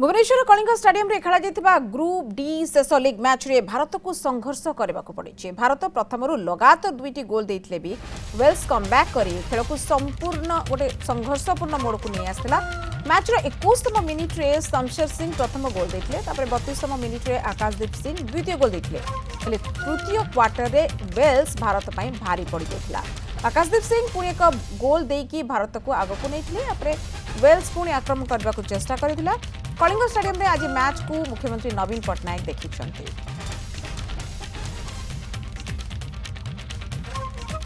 ଭୁବନେଶ୍ୱର କଳିଙ୍ଗ ଷ୍ଟାଡିୟମ୍ରେ ଖେଳାଯାଇଥିବା group D ଶେଷ ଲିଗ୍ ମ୍ୟାଚ୍ରେ ଭାରତକୁ ସଂଘର୍ଷ କରିବାକୁ ପଡ଼ିଛି ଭାରତ ପ୍ରଥମରୁ ଲଗାତାର ଦୁଇଟି ଗୋଲ୍ ଦେଇଥିଲେ ବି ୱେଲ୍ସ କମ୍ବ୍ୟାକ୍ କରି ଖେଳକୁ ସମ୍ପୂର୍ଣ୍ଣ ଗୋଟେ ସଂଘର୍ଷପୂର୍ଣ୍ଣ ମୋଡ଼କୁ ନେଇ ଆସିଥିଲା ମ୍ୟାଚ୍ର ଏକୋଇଶତମ ମିନିଟ୍ରେ ଶମଶେର ସିଂ ପ୍ରଥମ ଗୋଲ୍ ଦେଇଥିଲେ ତାପରେ ବତିଶତମ ମିନିଟ୍ରେ ଆକାଶଦୀପ ସିଂ ଦ୍ୱିତୀୟ ଗୋଲ୍ ଦେଇଥିଲେ ହେଲେ ତୃତୀୟ କ୍ୱାର୍ଟରରେ ୱେଲ୍ସ ଭାରତ ପାଇଁ ଭାରି ପଡ଼ିଯାଇଥିଲା ଆକାଶଦୀପ ସିଂ ପୁଣି ଏକ ଗୋଲ୍ ଦେଇକି ଭାରତକୁ ଆଗକୁ ନେଇଥିଲେ ତାପରେ वेल्स पुणी आक्रमण करने को चेस्टा कर स्टाडियम आज मैच को मुख्यमंत्री नवीन पट्टनायक देखी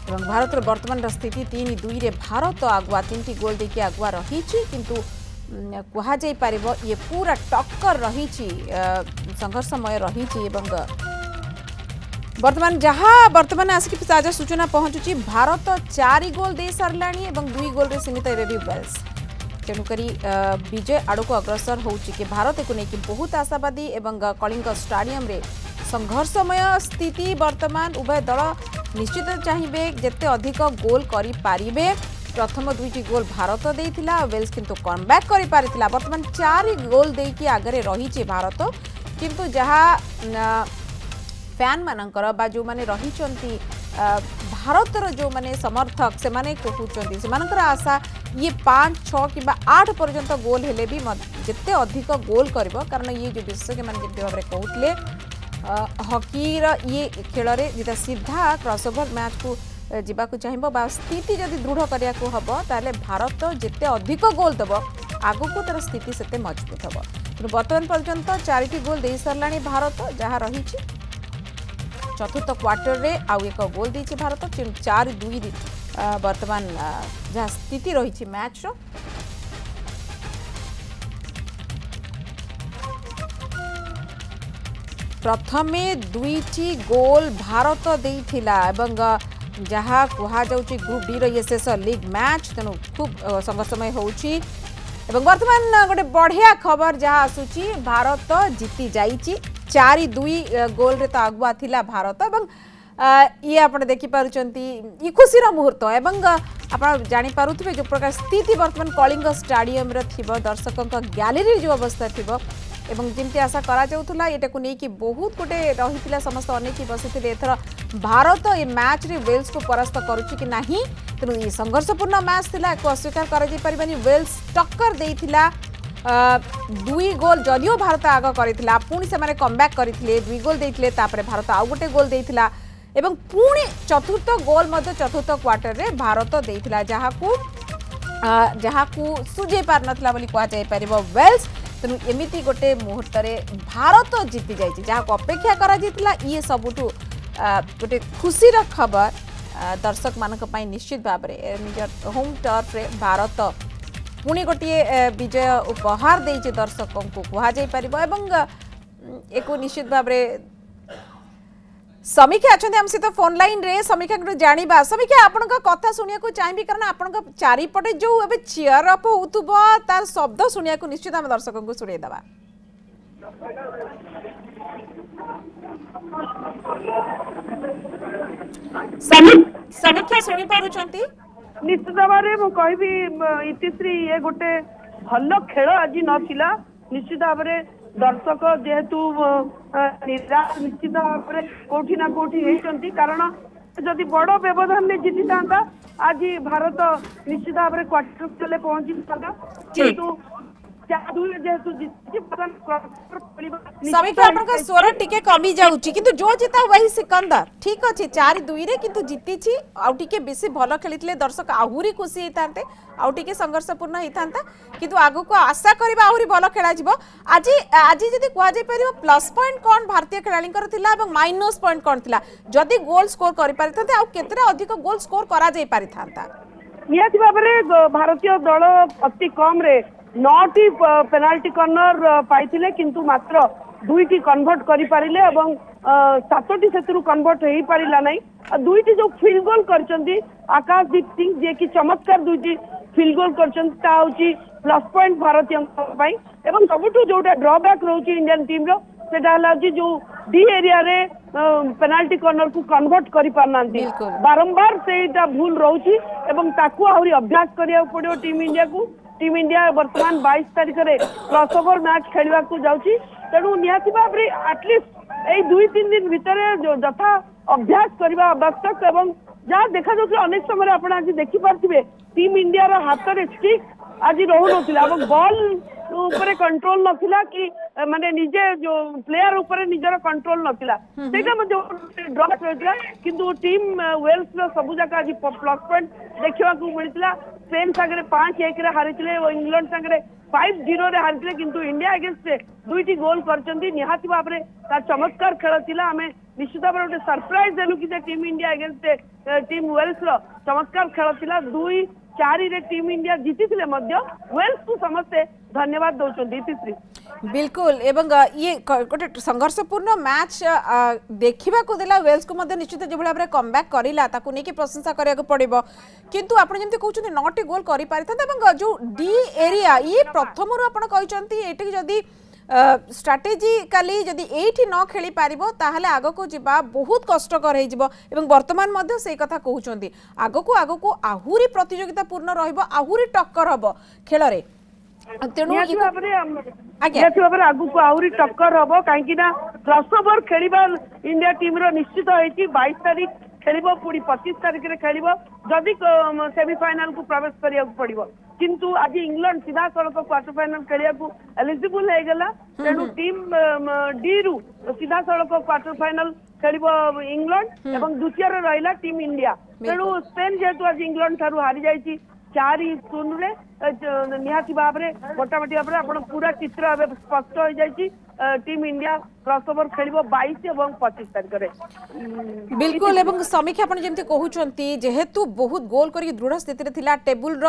भारत बर्तमान स्थिति तीन दुईरे भारत आगुआ तीन गोल देखिए आगुआ रही कि कहुपर ये पूरा टक्कर रही संघर्षमय रही बर्तमान जहाँ बर्तमान आसिक ताजा सूचना पहुंचुची भारत चार गोल दे सारा दुई गोल सीमित एवं वेल्स तेणुक विजय आड़क अग्रसर हो भारत को लेकिन बहुत आशावादी एवं कलिंग स्टाडियम संघर्षमय स्थित बर्तमान उभय दल निश्चित चाहिए जिते अधिक गोल करें प्रथम दुईट गोल भारत दे वेल्स कितु कम बैक् बर्तमान चार गोल दे कि आगे रही भारत किंतु जहाँ फैन मानकर जो मैंने रही भारतर जो मैंने समर्थक से मैंने कहते आशा ये पाँच छः कि आठ पर्यंत गोल हेले भी जिते अधिक गोल कर कारण ये जो विशेषज्ञ मैंने जमी भाव में कहते हकीर ये खेल जीता सीधा क्रसओवर मैच को जीवाक चाहब बा स्थिति जदि दृढ़ हम तेल भारत जिते अधिक गोल दब को तर स्थित से मजबूत हे तेना बर्तमान पर्यटन चार गोल दे सारा भारत जहाँ रही चतुर्थ क्वार्टर में आउ एक गोल दे भारत चार दुई বর্তমান যা স্থিতি রয়েছে ম্যাচর প্রথমে দুইটি গোল ভারত দিয়েছিলা এবং যা কুহযাচ্ছে গ্রুপ ডি রেষ লিগ ম্যাচ তেমন খুব সংঘর্ষময় হচ্ছে এবং বর্তমান গোটে বঢ়িয়া খবর যা আসুচি ভারত জিতি যাইছি চারি দুই গোলরে তো আগুয়া লা ভারত এবং ये आप देखिपुर मुहूर्त एवं आप जापे जो प्रकार स्थित बर्तमान कलिंग स्टाडियम थी दर्शकों ग्यारी जो अवस्था थी एवं जमी आशा कराला ये नहीं कि बहुत गोटे रही समस्त अनेक बस एथर भारत ये मैच रे वेल्स को परास्त करुच्ची संघर्षपूर्ण मैच थी एक अस्वीकार कर वेल्स टक्कर दुई गोल जदिव भारत आग कर पुणी से कम बैक् करते दुई गोल देते भारत आउ गोटे गोल देता एवं पुणे चतुर्थ गोल चतुर्थ क्वार्टर में भारत दे सुझे पार कहुपर वेल्स तेणु एमती गोटे मुहूर्त भारत जीति जाइए जहाँ को अपेक्षा करा ये सबुठ गोटे खुशी खबर दर्शक मान निश्चित भाव निज होम टर्फ्रे भारत पुणी गोटे विजय उपहार दे दर्शक को कह एवं एक निश्चित भाव समीक्षा अच्छा आम सहित फोन लाइन रे समीक्षा को जाना समीक्षा आपण कथा शुणा चाहिए कारण आपण चारिपटे जो ए चेयर अप हो तार शब्द शुणा निश्चित आम दर्शक को शुणे देवा समीक्षा शुणी पार्टी निश्चित भाव में कहबी इतिश्री ये गोटे भल खेल आज नाला निश्चित भाव दर्शक जेहेतु निराश निश्चित भाव कौटि ना कौटि होती कारण जदि बड़ व्यवधान में जीति था आज भारत निश्चित भाव क्वार्टर फाइनाल पहुंची था স্বামীকে আপনার স্বর টিকে কমি যাচ্ছি কিন্তু জো জিতা ওয়াহি সিকন্দর ঠিক আছে চারি দুইরে কিন্তু জিতিছি আউ টিকে বেশি ভালো খেলিলে দর্শক আহুরি খুশি হইতান্তে আউ টিকে সংঘর্ষপূর্ণ হইতান্তা কিন্তু আগুক আশা করিবা আহুরি ভালো খেলা যাব আজি আজি যদি কোয়া যাই পারিব প্লাস পয়েন্ট কোন ভারতীয় খেলাড়িঙ্কর থিলা এবং মাইনস পয়েন্ট কোন থিলা যদি গোল স্কোর করি পারিথান্তে আউ কেতরে অধিক গোল স্কোর করা যাই পারিথান্তা নিহাতি ভাবে ভারতীয় দল অতি কম রে নটি পেনাল্টি কর্নর পাইলে কিন্তু মাত্র দুইটি কনভর্ট করে এবং সাতটি সেতু কনভর্ট হয়ে পারা না দুইটি যে ফিল্ড গোল করছেন আকাশদীপ সিং যিনি চমৎকার দুইটি ফিল্ড গোল করছেন তা হচ্ছে প্লস পয়েন্ট ভারতীয় এবং সবুঠু যেটা ড্রব্যাক রয়েছে ইন্ডিয়ান টিম্র সেটা হল যে ডি এরিয়ারে পেনাল্টি কর্নর কু কনভর্ট করে পারনা বারম্বার সেইটা ভুল রয়েছে এবং তাকে আহরি অভ্যাস করা পড়ে টিম ইন্ডিয়া কু ଟିମ୍ ଇଣ୍ଡିଆ ବର୍ତ୍ତମାନ ବାଇଶ ତାରିଖରେ କ୍ରସଓଭର ମ୍ୟାଚ୍ ଖେଳିବାକୁ ଯାଉଛି ତେଣୁ ନିହାତି ଭାବରେ ଆଟଲିଷ୍ଟ ଏଇ ଦୁଇ ତିନି ଦିନ ଭିତରେ ଯଥା ଅଭ୍ୟାସ କରିବା ଆବଶ୍ୟକ ଏବଂ ଯାହା ଦେଖାଯାଉଛି ଅନେକ ସମୟରେ ଆପଣ ଆଜି ଦେଖିପାରୁଥିବେ ଟିମ୍ ଇଣ୍ଡିଆର ହାତରେ ଷ୍ଟିକ୍ ଆଜି ରହୁନଥିଲା ଏବଂ ବଲ୍ ଉପରେ କଣ୍ଟ୍ରୋଲ ନଥିଲା କି ମାନେ ନିଜେ ଯୋଉ ପ୍ଲେୟାର ଉପରେ ନିଜର କଣ୍ଟ୍ରୋଲ ନଥିଲା ସେଇଟା ମଧ୍ୟ ଡ୍ରପ୍ ରହିଥିଲା କିନ୍ତୁ ଟିମ୍ ୱେଲ୍ସର ସବୁ ଯାକ ଆଜି ପ୍ଲସ୍ ପଏଣ୍ଟ ଦେଖିବାକୁ ମିଳିଥିଲା ସ୍ପେନ୍ ସାଙ୍ଗରେ ପାଞ୍ଚ ଏକରେ ହାରିଥିଲେ ଓ ଇଂଲଣ୍ଡ ସାଙ୍ଗରେ ଫାଇଭ ଜିରୋରେ ହାରିଥିଲେ କିନ୍ତୁ ଇଣ୍ଡିଆ ଏଗେନଷ୍ଟରେ ଦୁଇଟି ଗୋଲ୍ କରିଛନ୍ତି ନିହାତି ଭାବରେ ତାର ଚମତ୍କାର ଖେଳ ଥିଲା ଆମେ ନିଶ୍ଚିତ ଭାବରେ ଗୋଟେ ସରପ୍ରାଇଜ ଦେଲୁ କି ଯେ ଟିମ୍ ଇଣ୍ଡିଆ ଏଗେନଷ୍ଟରେ ଟିମ୍ ୱେଲ୍ସର ଚମତ୍କାର ଖେଳ ଥିଲା ଦୁଇ ଚାରିରେ ଟିମ୍ ଇଣ୍ଡିଆ ଜିତିଥିଲେ ମଧ୍ୟ ୱେଲ୍ସକୁ ସମସ୍ତେ ଧନ୍ୟବାଦ ଦଉଛନ୍ତି ଇତିଶ୍ରୀ ବିଲକୁଲ ଏବଂ ଇଏ ଗୋଟେ ସଂଘର୍ଷପୂର୍ଣ୍ଣ ମ୍ୟାଚ୍ ଦେଖିବାକୁ ଦେଲା ୱେଲ୍ସକୁ ମଧ୍ୟ ନିଶ୍ଚିତ ଯେଭଳି ଭାବରେ କମ୍ବ୍ୟାକ୍ କରିଲା ତାକୁ ନେଇକି ପ୍ରଶଂସା କରିବାକୁ ପଡ଼ିବ କିନ୍ତୁ ଆପଣ ଯେମିତି କହୁଛନ୍ତି ନଅଟି ଗୋଲ୍ କରିପାରିଥାନ୍ତା ଏବଂ ଯେଉଁ ଡି ଏରିଆ ଇଏ ପ୍ରଥମରୁ ଆପଣ କହିଛନ୍ତି ଏଠିକି ଯଦି স্ট্রাটেজিকালি যদি এইটি ন খেলি পারিব তাহলে আগকু যা বহুত কষ্টকর হয়ে যাব এবং বর্তমান মধ্যে সেই কথা কুমার আগকু আগকু আহুরি প্রতিযোগিতাপূর্ণ রহব আহুরি টক্কর হব খেলরে ତେଣୁ ନିହାତି ଭାବରେ ଆଗକୁ ଆହୁରି ଟକ୍କର ହବ କାହିଁକି ନା କ୍ରସଓଭର ଖେଳିବା ଇଣ୍ଡିଆ ଟିମ୍ର ନିଶ୍ଚିତ ହେଇଛି ବାଇଶ ତାରିଖ ଖେଳିବ ପୁଣି ପଚିଶ ତାରିଖରେ ଖେଳିବ ଯଦି ସେମିଫାଇନାଲକୁ ପ୍ରବେଶ କରିବାକୁ ପଡିବ କିନ୍ତୁ ଆଜି ଇଂଲଣ୍ଡ ସିଧାସଳଖ କ୍ୱାର୍ଟର ଫାଇନାଲ ଖେଳିବାକୁ ଏଲିଜିବୁଲ ହେଇଗଲା ତେଣୁ ଟିମ୍ ଡି ରୁ ସିଧାସଳଖ କ୍ୱାର୍ଟର ଫାଇନାଲ ଖେଳିବ ଇଂଲଣ୍ଡ ଏବଂ ଦ୍ୱିତୀୟରେ ରହିଲା ଟିମ୍ ଇଣ୍ଡିଆ ତେଣୁ ସ୍ପେନ୍ ଯେହେତୁ ଆଜି ଇଂଲଣ୍ଡ ଠାରୁ ହାରିଯାଇଛି ચાર શૂન્યરે નિહાતી ભાવે મોટામોટી ભાવે આપણ પૂરા ચિત્ર હવે સ્પષ્ટ હોઈ ટીમ ઇન્ડિયા ક્ରସଓଭର ଖେଳିବ ବାଇଶ ଏବଂ ପଚିଶ ତାରିଖରେ ବିଲକୁଲ ଏବଂ ସମୀକ୍ଷା ଆପଣ ଯେମିତି କହୁଛନ୍ତି ଯେହେତୁ ବହୁତ ଗୋଲ କରିକି ଦୃଢ଼ ସ୍ଥିତିରେ ଥିଲା ଟେବୁଲର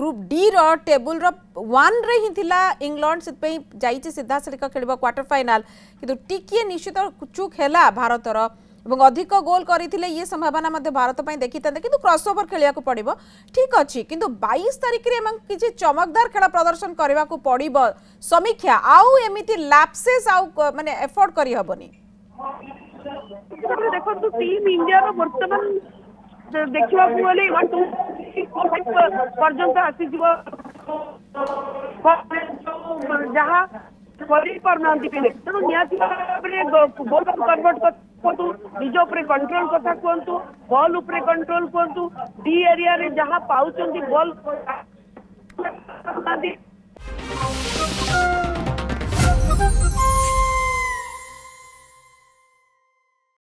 ଗ୍ରୁପ୍ ଡିର ଟେବୁଲର ୱାନ୍ରେ ହିଁ ଥିଲା ଇଂଲଣ୍ଡ ସେଥିପାଇଁ ଯାଇଛି ସିଧାସଳଖ ଖେଳିବ କ୍ୱାର୍ଟର ଫାଇନାଲ କିନ୍ତୁ ଟିକିଏ ନିଶ୍ଚିତ ଚୁକ୍ ହେଲା ଭାରତର এবং অধিক গোল করে ইয়ে সম্ভাবনা ভারত দেখি থাকে কিন্তু ক্রসওভর খেলা পড়ব ঠিক অছি কিন্তু বাইশ তারিখে কিছু চমকদার খেলা প্রদর্শন করা পড়ব সমীক্ষা আউ এমিতি ল্যাপসেস আউ মানে এফোর্ড করি হবনি দেখন্তু টিম ইন্ডিয়ার বর্তমান দেখিବାକୁ ଗଲେ ପର୍ଯ୍ୟନ୍ତ ଆସିଯିବ ଯାହା ફરી પરનામ દીપીને ତେଣୁ ନିହାତି ଭାବରେ ଗୋଲ୍ କନଭର୍ଟ କୁହନ୍ତୁ ନିଜ ଉପରେ କଣ୍ଟ୍ରୋଲ କଥା କୁହନ୍ତୁ ବଲ୍ ଉପରେ କଣ୍ଟ୍ରୋଲ କୁହନ୍ତୁ ଡି ଏରିଆରେ ଯାହା ପାଉଛନ୍ତି ବଲ୍